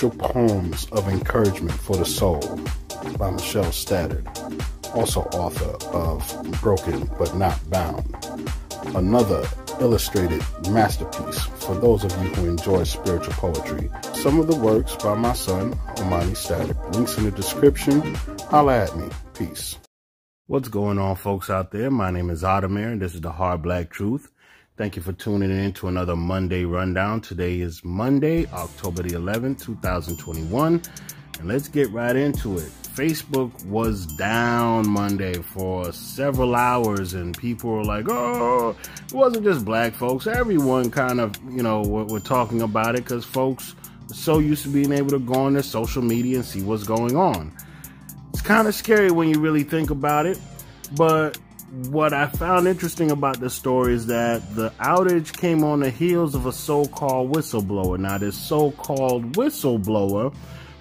Spiritual Poems of Encouragement for the Soul by Michelle Stadard, also author of Broken But Not Bound. Another illustrated masterpiece for those of you who enjoy spiritual poetry. Some of the works by my son, Omani Stadard. Links in the description. Holla at me. Peace. What's going on, folks out there? My name is Odimir, and this is the Hard Black Truth. Thank you for tuning in to another Monday Rundown. Today is Monday, October the 11th, 2021. And let's get right into it. Facebook was down Monday for several hours, and people were like, oh, it wasn't just black folks. Everyone kind of, you know, were, were talking about it because folks are so used to being able to go on their social media and see what's going on. It's kind of scary when you really think about it, but what I found interesting about this story is that the outage came on the heels of a so-called whistleblower. Now, this so-called whistleblower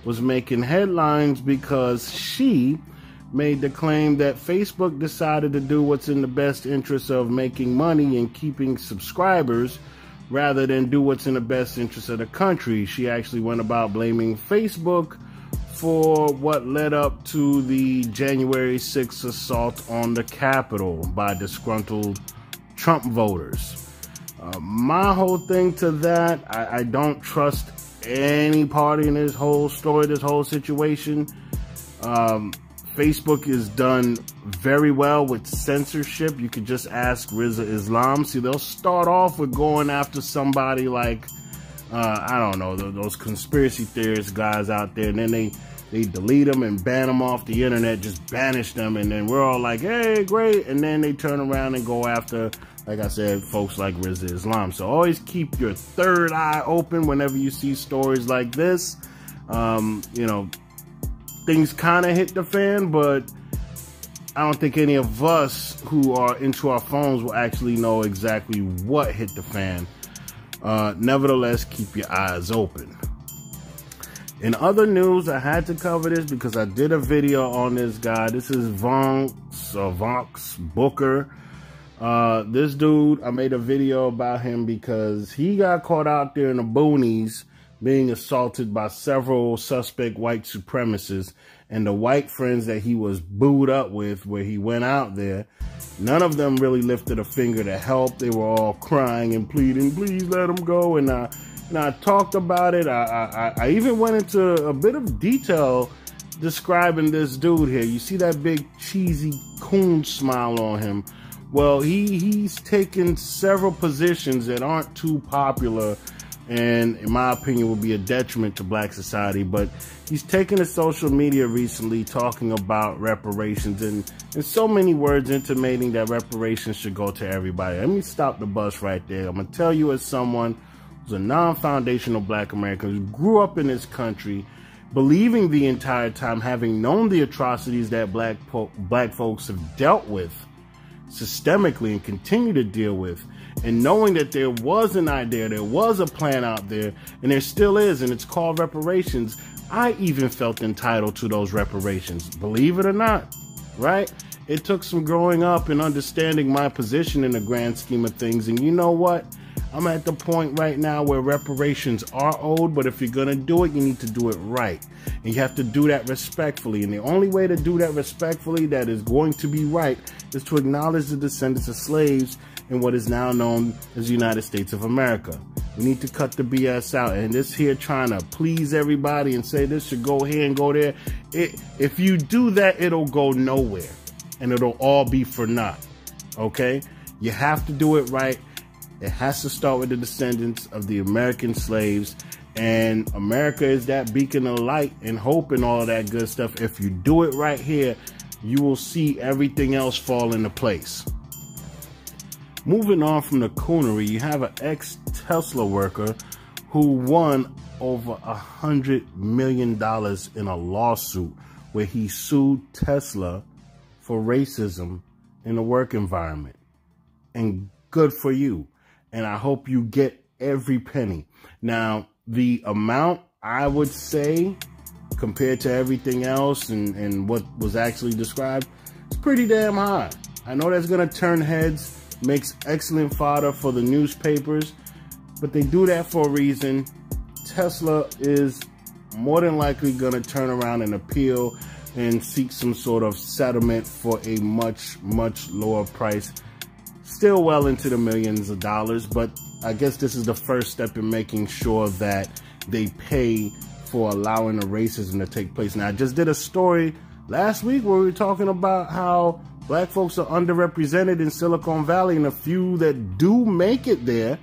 was making headlines because she made the claim that Facebook decided to do what's in the best interest of making money and keeping subscribers rather than do what's in the best interest of the country. She actually went about blaming Facebook for what led up to the January 6th assault on the Capitol by disgruntled Trump voters. Uh, my whole thing to that, I, I, don't trust any party in this whole story, this whole situation. Um, Facebook is done very well with censorship. You could just ask Rizza Islam. See, they'll start off with going after somebody like uh, I don't know, those conspiracy theorists guys out there, and then they they delete them and ban them off the internet, just banish them, and then we're all like, hey, great, and then they turn around and go after, like I said, folks like Rizza Islam. So always keep your third eye open whenever you see stories like this. Um, you know, things kind of hit the fan, but I don't think any of us who are into our phones will actually know exactly what hit the fan. Uh, nevertheless, keep your eyes open. In other news, I had to cover this because I did a video on this guy. This is Vauhxx uh, Vauhxx Booker. Uh, this dude, I made a video about him because he got caught out there in the boonies being assaulted by several suspect white supremacists and the white friends that he was booed up with where he went out there. None of them really lifted a finger to help. They were all crying and pleading, please let him go. And, uh, and I talked about it. I, I, I even went into a bit of detail describing this dude here. You see that big cheesy coon smile on him. Well, he, he's taken several positions that aren't too popular and in my opinion would be a detriment to black society. But he's taken to social media recently talking about reparations and in so many words intimating that reparations should go to everybody. Let me stop the bus right there. I'm gonna tell you as someone who's a non-foundational black american who grew up in this country believing the entire time having known the atrocities that black black folks have dealt with systemically and continue to deal with and knowing that there was an idea, there was a plan out there, and there still is, and it's called reparations, I even felt entitled to those reparations, believe it or not, right? It took some growing up and understanding my position in the grand scheme of things, and you know what? I'm at the point right now where reparations are owed, but if you're going to do it, you need to do it right. And you have to do that respectfully. And the only way to do that respectfully, that is going to be right, is to acknowledge the descendants of slaves in what is now known as the United States of America. We need to cut the BS out. And this here trying to please everybody and say this should go here and go there. It, if you do that, it'll go nowhere. And it'll all be for naught. Okay? You have to do it right. It has to start with the descendants of the American slaves. And America is that beacon of light and hope and all that good stuff. If you do it right here, you will see everything else fall into place. Moving on from the coonery, you have an ex-Tesla worker who won over a hundred million dollars in a lawsuit where he sued Tesla for racism in the work environment. And good for you. And I hope you get every penny. Now, the amount I would say compared to everything else and, and what was actually described, it's pretty damn high. I know that's going to turn heads makes excellent fodder for the newspapers, but they do that for a reason. Tesla is more than likely going to turn around and appeal and seek some sort of settlement for a much, much lower price. Still well into the millions of dollars, but I guess this is the first step in making sure that they pay for allowing the racism to take place. Now, I just did a story last week where we were talking about how black folks are underrepresented in Silicon Valley and the few that do make it there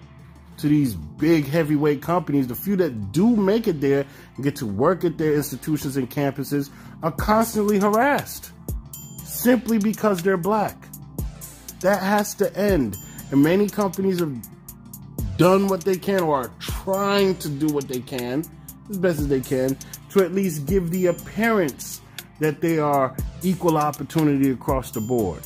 to these big heavyweight companies, the few that do make it there and get to work at their institutions and campuses are constantly harassed simply because they're black. That has to end. And many companies have done what they can or are trying to do what they can as best as they can to at least give the appearance that they are equal opportunity across the board.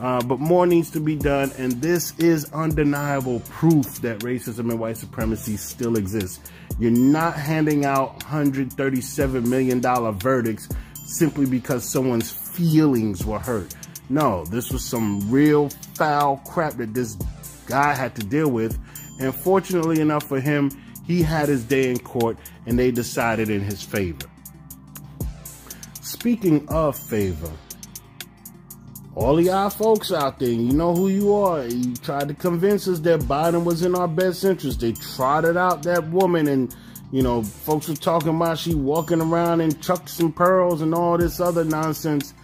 Uh, but more needs to be done, and this is undeniable proof that racism and white supremacy still exists. You're not handing out $137 million verdicts simply because someone's feelings were hurt. No, this was some real foul crap that this guy had to deal with. And fortunately enough for him, he had his day in court and they decided in his favor. Speaking of favor, all of y'all folks out there, you know who you are. You tried to convince us that Biden was in our best interest. They trotted out that woman and, you know, folks were talking about she walking around in chucks and pearls and all this other nonsense.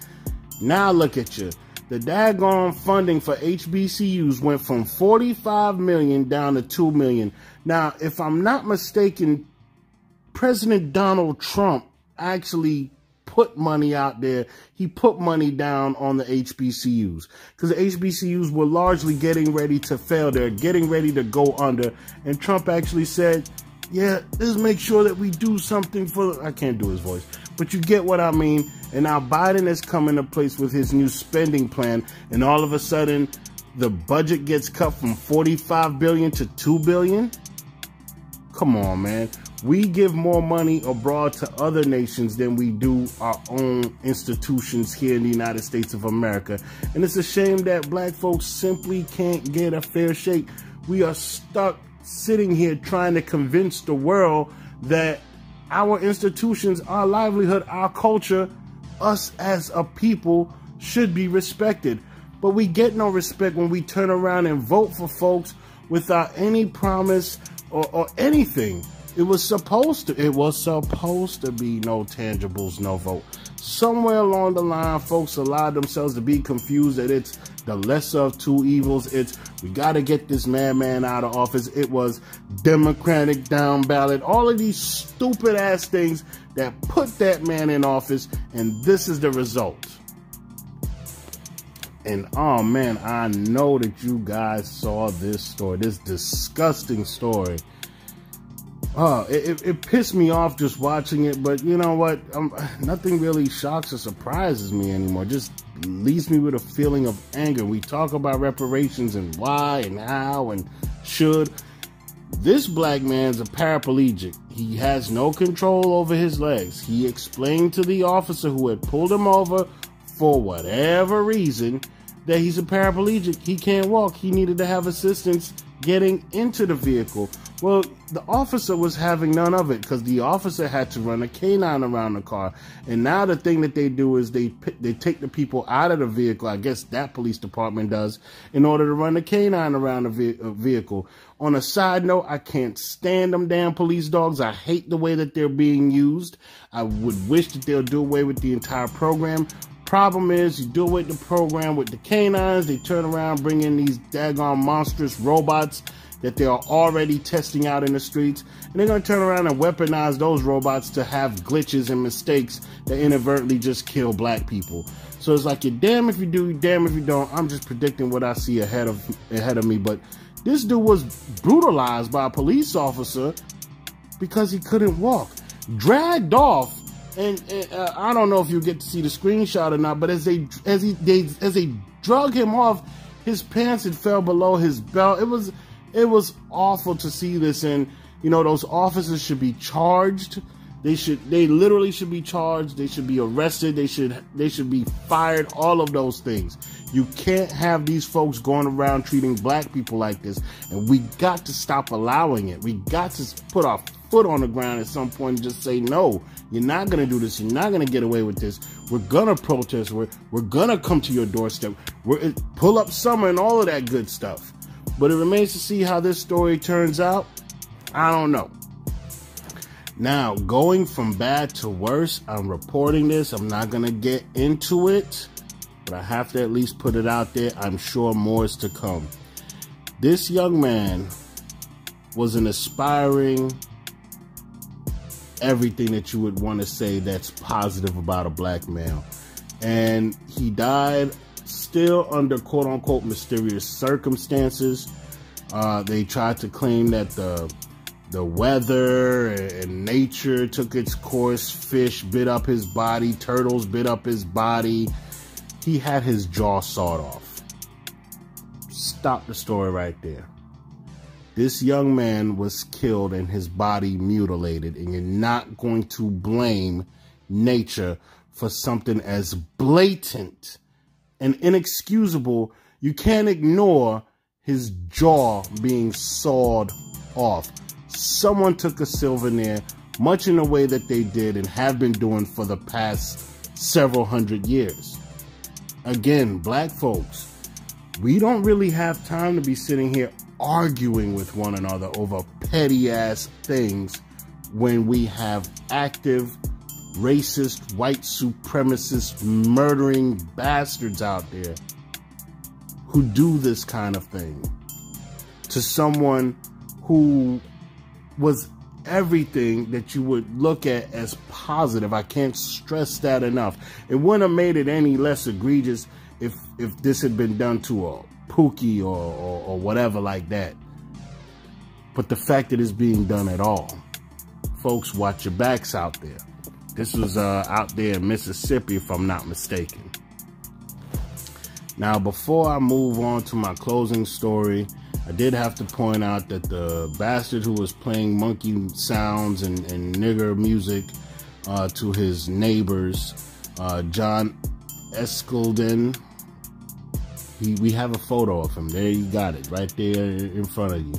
Now look at you. The daggone funding for HBCUs went from 45 million down to 2 million. Now, if I'm not mistaken, President Donald Trump actually put money out there. He put money down on the HBCUs because the HBCUs were largely getting ready to fail. They're getting ready to go under. And Trump actually said, yeah, let's make sure that we do something for, I can't do his voice, but you get what I mean. And now Biden has come into place with his new spending plan. And all of a sudden, the budget gets cut from 45 billion to 2 billion. Come on, man. We give more money abroad to other nations than we do our own institutions here in the United States of America. And it's a shame that black folks simply can't get a fair shake. We are stuck sitting here trying to convince the world that our institutions, our livelihood, our culture, us as a people should be respected. But we get no respect when we turn around and vote for folks without any promise or, or anything. It was supposed to, it was supposed to be no tangibles, no vote. Somewhere along the line, folks allowed themselves to be confused that it's the lesser of two evils. It's, we got to get this madman out of office. It was Democratic down ballot. All of these stupid ass things that put that man in office. And this is the result. And oh man, I know that you guys saw this story, this disgusting story. Oh, it, it, pissed me off just watching it, but you know what? Nothing really shocks or surprises me anymore. Just leaves me with a feeling of anger. We talk about reparations and why and how and should. This black man's a paraplegic. He has no control over his legs. He explained to the officer who had pulled him over for whatever reason that he's a paraplegic. He can't walk. He needed to have assistance getting into the vehicle. Well, the officer was having none of it because the officer had to run a canine around the car. And now the thing that they do is they they take the people out of the vehicle. I guess that police department does in order to run a canine around the uh, vehicle. On a side note, I can't stand them damn police dogs. I hate the way that they're being used. I would wish that they'll do away with the entire program. Problem is, you do away with the program with the canines. They turn around, bring in these daggone monstrous robots that they are already testing out in the streets. And they're going to turn around and weaponize those robots to have glitches and mistakes that inadvertently just kill black people. So it's like you're damn if you do, damn if you don't. I'm just predicting what I see ahead of ahead of me. But this dude was brutalized by a police officer because he couldn't walk, dragged off. And, and uh, I don't know if you get to see the screenshot or not, but as they as he they as they drug him off, his pants had fell below his belt. It was it was awful to see this and you know those officers should be charged they should they literally should be charged they should be arrested they should they should be fired all of those things you can't have these folks going around treating black people like this and we got to stop allowing it we got to put our foot on the ground at some point and just say, no, you're not going to do this. You're not going to get away with this. We're going to protest. We're, we're going to come to your doorstep. We're pull up summer and all of that good stuff. But it remains to see how this story turns out. I don't know. Now, going from bad to worse, I'm reporting this. I'm not going to get into it, but I have to at least put it out there. I'm sure more is to come. This young man was an aspiring everything that you would want to say that's positive about a black male. And he died still under quote unquote mysterious circumstances. Uh, they tried to claim that the the weather and nature took its course. Fish bit up his body, turtles bit up his body. He had his jaw sawed off. Stop the story right there. This young man was killed and his body mutilated, and you're not going to blame nature for something as blatant and inexcusable. You can't ignore his jaw being sawed off someone took a souvenir, much in the way that they did and have been doing for the past several hundred years. Again, black folks, we don't really have time to be sitting here arguing with one another over petty ass things when we have active, racist, white supremacist, murdering bastards out there who do this kind of thing to someone who was everything that you would look at as positive. I can't stress that enough. It wouldn't have made it any less egregious if if this had been done to a Pookie or, or, or whatever like that. But the fact that it's being done at all, folks, watch your backs out there. This was uh, out there in Mississippi, if I'm not mistaken. Now, before I move on to my closing story, I did have to point out that the bastard who was playing monkey sounds and, and nigger music uh, to his neighbors, uh, John Eskelden, he, we have a photo of him. There you got it, right there in front of you.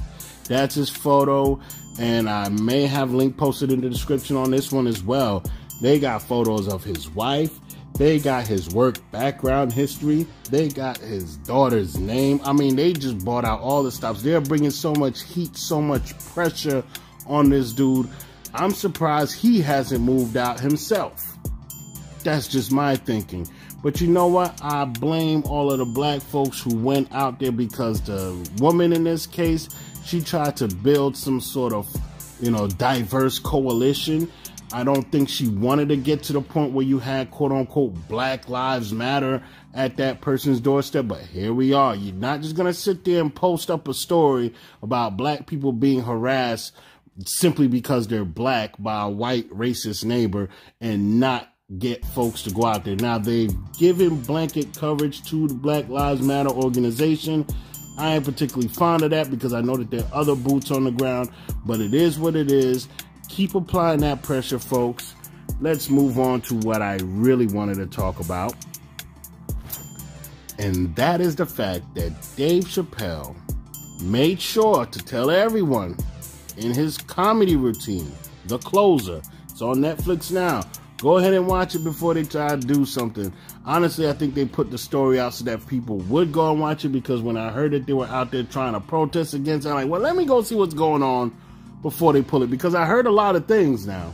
That's his photo, and I may have link posted in the description on this one as well. They got photos of his wife, they got his work background history. They got his daughter's name. I mean, they just bought out all the stops. They're bringing so much heat, so much pressure on this dude. I'm surprised he hasn't moved out himself. That's just my thinking. But you know what? I blame all of the black folks who went out there because the woman in this case, she tried to build some sort of, you know, diverse coalition I don't think she wanted to get to the point where you had quote unquote Black Lives Matter at that person's doorstep, but here we are. You're not just going to sit there and post up a story about black people being harassed simply because they're black by a white racist neighbor and not get folks to go out there. Now, they've given blanket coverage to the Black Lives Matter organization. I ain't particularly fond of that because I know that there are other boots on the ground, but it is what it is. Keep applying that pressure, folks. Let's move on to what I really wanted to talk about. And that is the fact that Dave Chappelle made sure to tell everyone in his comedy routine, The Closer. It's on Netflix now. Go ahead and watch it before they try to do something. Honestly, I think they put the story out so that people would go and watch it because when I heard that they were out there trying to protest against it, I'm like, well, let me go see what's going on before they pull it because I heard a lot of things now.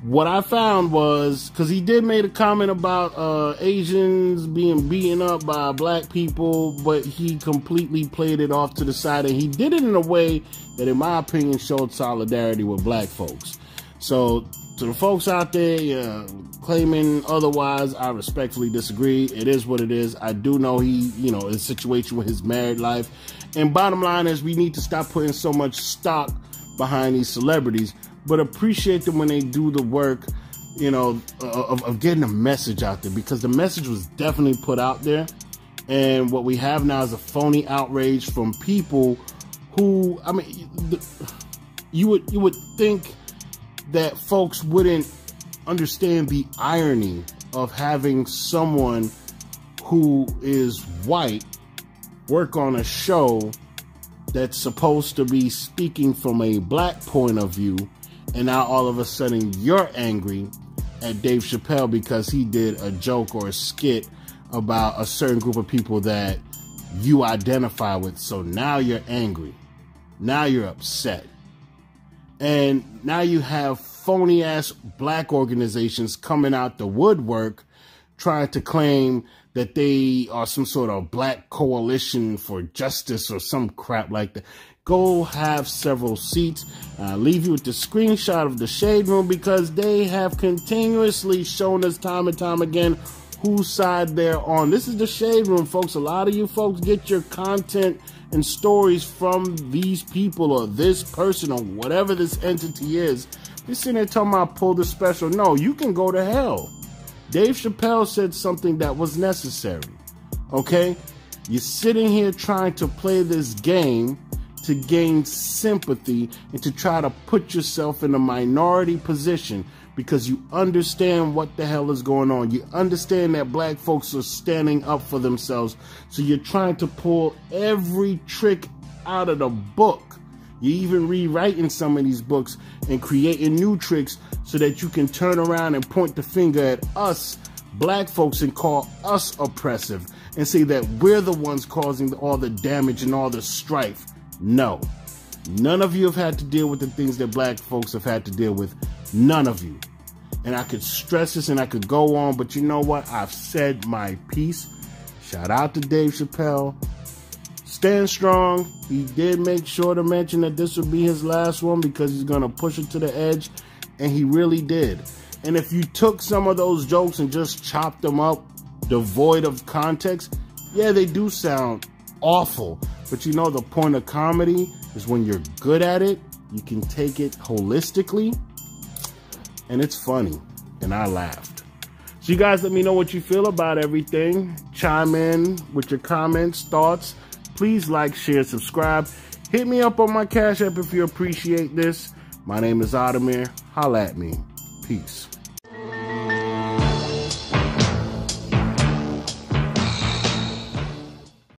What I found was because he did make a comment about uh, Asians being beaten up by black people, but he completely played it off to the side, and he did it in a way that, in my opinion, showed solidarity with black folks. So, to the folks out there uh, claiming otherwise, I respectfully disagree. It is what it is. I do know he, you know, is a situation with his married life. And bottom line is, we need to stop putting so much stock behind these celebrities, but appreciate them when they do the work, you know, uh, of, of getting a message out there because the message was definitely put out there. And what we have now is a phony outrage from people who, I mean, you would you would think that folks wouldn't understand the irony of having someone who is white work on a show that's supposed to be speaking from a black point of view, and now all of a sudden you're angry at Dave Chappelle because he did a joke or a skit about a certain group of people that you identify with. So now you're angry. Now you're upset. And now you have phony ass black organizations coming out the woodwork trying to claim that they are some sort of black coalition for justice or some crap like that. Go have several seats. Uh, leave you with the screenshot of the shade room because they have continuously shown us time and time again whose side they're on. This is the shade room, folks. A lot of you folks get your content and stories from these people or this person or whatever this entity is. You're sitting there talking about pull the special. No, you can go to hell. Dave Chappelle said something that was necessary. Okay? You're sitting here trying to play this game to gain sympathy and to try to put yourself in a minority position because you understand what the hell is going on. You understand that black folks are standing up for themselves. So you're trying to pull every trick out of the book. You're even rewriting some of these books and creating new tricks so that you can turn around and point the finger at us, black folks, and call us oppressive and say that we're the ones causing all the damage and all the strife. No. None of you have had to deal with the things that black folks have had to deal with. None of you. And I could stress this and I could go on, but you know what? I've said my piece. Shout out to Dave Chappelle. Stand strong. He did make sure to mention that this would be his last one because he's going to push it to the edge. And he really did. And if you took some of those jokes and just chopped them up, devoid of context, yeah, they do sound awful. But you know, the point of comedy is when you're good at it, you can take it holistically, and it's funny. And I laughed. So you guys let me know what you feel about everything. Chime in with your comments, thoughts. Please like, share, subscribe. Hit me up on my Cash App if you appreciate this. My name is Odimir. Holla at me. Peace.